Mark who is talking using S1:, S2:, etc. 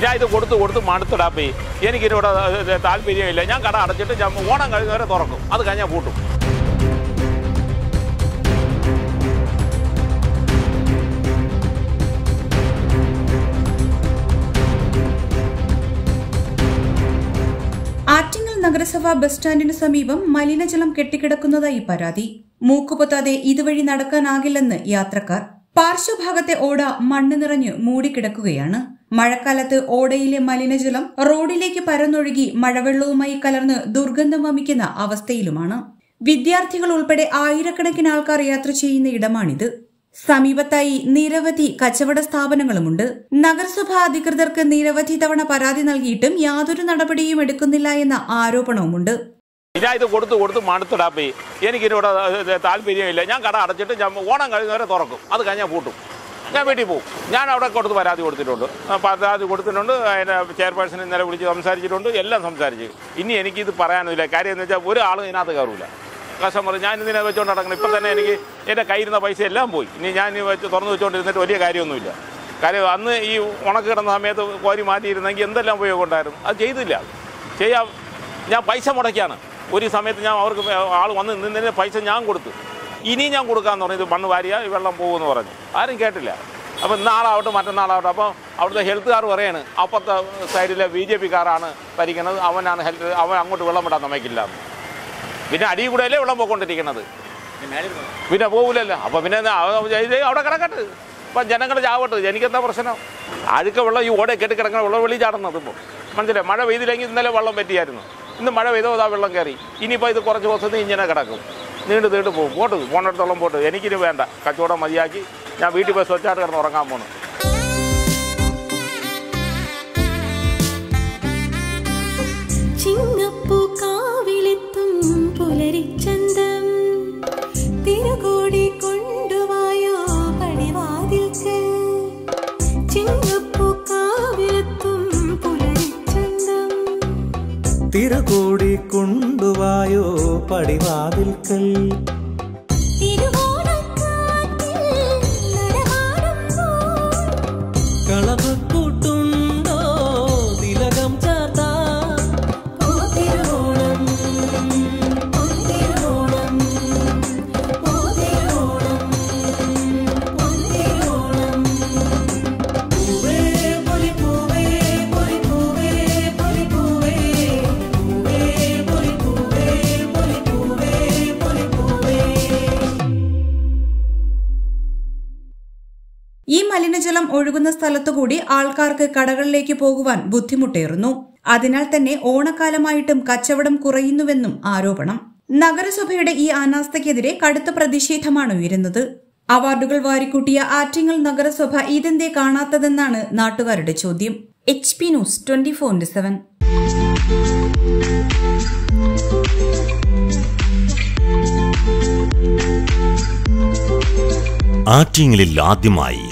S1: ഞാൻ ഇത് കൊടുത്ത് കൊടുത്ത് മടുത്തിടാപ്പി എനിക്കിതിനോട് താല്പര്യമില്ല. ഞാൻ കട അടച്ചിട്ട് ഓണം കഴിഞ്ഞവരെ തുറക്കും. അത് കഴിഞ്ഞാൽ പൂട്ടും.
S2: ആറ്റിങ്ങൽ നഗരസഭ ബസ് സ്റ്റാൻഡിന് സമീപം മലിനജലം കെട്ടിക്കിടക്കുന്നതായി പരാതി. മൂക്കുപൊത്താതെ ഇതുവഴി നടക്കാനാകില്ലെന്ന് യാത്രക്കാർ. പാർശ്വഭാഗത്തെ ഓട മണ്ണ് നിറഞ്ഞ് മൂടിക്കിടക്കുകയാണ്. മഴക്കാലത്ത് ഓടയിലെ മലിനജലം റോഡിലേക്ക് പരന്നൊഴുകി മഴവെള്ളവുമായി കലർന്ന് ദുർഗന്ധം വമിക്കുന്ന അവസ്ഥയിലുമാണ്. വിദ്യാർത്ഥികൾ ഉൾപ്പെടെ ആയിരക്കണക്കിന് ആൾക്കാർ യാത്ര ചെയ്യുന്ന ഇടമാണിത്. സമീപത്തായി നിരവധി കച്ചവട സ്ഥാപനങ്ങളുമുണ്ട്. നഗരസഭാ അധികൃതർക്ക് നിരവധി തവണ പരാതി നൽകിയിട്ടും യാതൊരു നടപടിയും എടുക്കുന്നില്ല എന്ന ആരോപണവുമുണ്ട്.
S1: ഞാൻ ഇത് കൊടുത്ത് കൊടുത്ത് മടുത്തിടാപ്പി എനിക്കിതിനോട് താല്പര്യമില്ല. ഞാൻ കട അടച്ചിട്ട് ഞാൻ ഓണം കഴിഞ്ഞവരെ തുറക്കും. അത് കഴിഞ്ഞാൽ പൂട്ടും. ഞാൻ വീട്ടിൽ പോകും. ഞാൻ അവിടെ കൊടുത്ത് പരാതി കൊടുത്തിട്ടുണ്ട്. പരാതി കൊടുത്തിട്ടുണ്ട്. അതിന്റെ ചെയർപേഴ്സൺ ഇന്നലെ വിളിച്ച് സംസാരിച്ചിട്ടുണ്ട്. എല്ലാം സംസാരിച്ച്. ഇനി എനിക്കിത് പറയാനൊന്നുമില്ല. കാര്യം എന്ന് വെച്ചാൽ ഒരാളും ഇതിനകത്ത് കയറില്ല കസ്റ്റമർ ഞാൻ ഇതിനെ വെച്ചുകൊണ്ട് നടക്കണം. ഇപ്പം തന്നെ എനിക്ക് എന്റെ കയ്യിരുന്ന പൈസ എല്ലാം പോയി. ഇനി ഞാൻ വെച്ച് തുറന്നു വെച്ചുകൊണ്ടിരുന്നിട്ട് വലിയ കാര്യമൊന്നുമില്ല. കാര്യം അന്ന് ഈ ഉണക്ക് കിടന്ന സമയത്ത് കോരി മാറ്റിയിരുന്നെങ്കിൽ എന്തെല്ലാം ഉപയോഗം ഉണ്ടായിരുന്നു? അത് ചെയ്തില്ല. ചെയ്യാം ഞാൻ പൈസ മുടക്കിയാണ്. ഒരു സമയത്ത് ഞാൻ അവർക്ക് ആൾ വന്ന് നിന്നതിന് പൈസ ഞാൻ കൊടുത്തു. ഇനി ഞാൻ കൊടുക്കാമെന്ന് പറഞ്ഞു ഇത് മണ്ണ് വാരിയ ഈ വെള്ളം പോകുമെന്ന് പറഞ്ഞു. ആരും കേട്ടില്ല. അപ്പോൾ നാളാവട്ടെ മറ്റന്നാളാവട്ടെ. അപ്പോൾ അവിടുത്തെ ഹെൽത്തുകാർ പറയാണ് അപ്പുറത്തെ സൈഡിലെ ബി ജെ പിക്കാരാണ് ഭരിക്കുന്നത്. അവനാണ് ഹെൽത്ത് അവൻ അങ്ങോട്ട് വെള്ളം വിടാൻ നമ്മയ്ക്കില്ല. പിന്നെ അടിയിൽ കൂടെ അല്ലേ വെള്ളം പോയിക്കൊണ്ടിരിക്കുന്നത്. പിന്നെ പോകില്ലല്ലോ അപ്പോൾ പിന്നെ ഇത് അവിടെ കിടക്കട്ടെ. അപ്പം ജനങ്ങൾ ചാവട്ടെ എനിക്കെന്താ പ്രശ്നം? അഴുക്ക വെള്ളം ഈ ഓടെ കെട്ടി കിടക്കുന്ന വെള്ളം വെളി ചാടുന്നത് ഇപ്പോൾ മനസ്സിലായി? മഴ പെയ്തില്ലെങ്കിൽ ഇന്നലെ വെള്ളം പറ്റിയായിരുന്നു. ഇന്ന് മഴ പെയ്തോ അതാ വെള്ളം കയറി. ഇനിയിപ്പോൾ ഇത് കുറച്ച് ദിവസത്തിന് ഇങ്ങനെ കിടക്കും. നീണ്ടു നീണ്ടു പോകും. പോട്ട് പോണിടത്തോളം പോട്ട്. എനിക്കിനി വേണ്ട. കച്ചവടം മതിയാക്കി ഞാൻ വീട്ടിൽ പോയി സ്വച്ഛമായിട്ട് കിടന്ന് ഉറങ്ങാൻ പോണു.
S3: പുലരിച്ചന്തം തിരുകോടി കൊണ്ടുവായോ പടിവാതിൽക്ക്. ചിങ്ങപ്പൂക്കാവിലെത്തും പുലരിച്ചന്തം
S4: തിരകൂടി കൊണ്ടുവായോ പടിവാതിൽക്കൽ.
S2: ഈ മലിനജലം ഒഴുകുന്ന സ്ഥലത്തുകൂടി ആൾക്കാർക്ക് കടകളിലേക്ക് പോകുവാൻ ബുദ്ധിമുട്ടേറുന്നു. അതിനാൽ തന്നെ ഓണക്കാലമായിട്ടും കച്ചവടം കുറയുന്നുവെന്നും ആരോപണം. നഗരസഭയുടെ ഈ അനാസ്ഥയ്ക്കെതിരെ കടുത്ത പ്രതിഷേധമാണ് ഉയരുന്നത്. അവാർഡുകൾ വാരിക്കൂട്ടിയ ആറ്റിങ്ങൽ നഗരസഭ ഇതെന്തേ കാണാത്തതെന്നാണ് നാട്ടുകാരുടെ ചോദ്യം. H P news twenty four seven.
S5: ആറ്റിങ്ങലിൽ ആദ്യമായി